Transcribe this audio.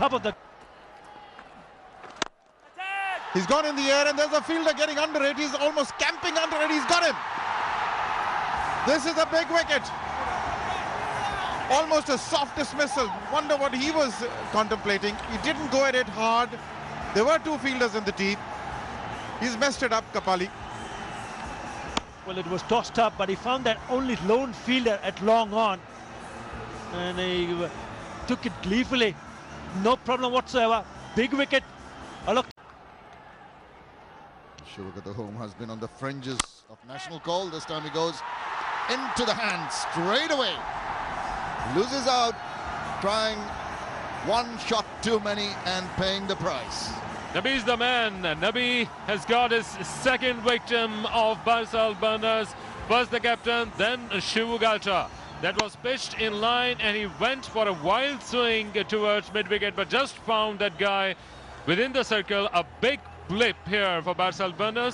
top of the He's gone in the air and there's a fielder getting under it. He's almost camping under it. He's got him. This is a big wicket. Almost a soft dismissal. Wonder what he was contemplating. He didn't go at it hard. There were two fielders in the team. He's messed it up, Kapali. well, it was tossed up, but he found that only lone fielder at long on, and he uh, took it gleefully. No problem whatsoever. Big wicket. Oh, look. Shivaka home has been on the fringes of national call. This time he goes into the hands straight away. Loses out, trying one shot too many and paying the price. Nabi's the man. Nabi has got his second victim of Barisal Burners. First the captain, then Shivu Galcha. That was pitched in line and he went for a wild swing towards mid-wicket but just found that guy within the circle. A big blip here for Burners.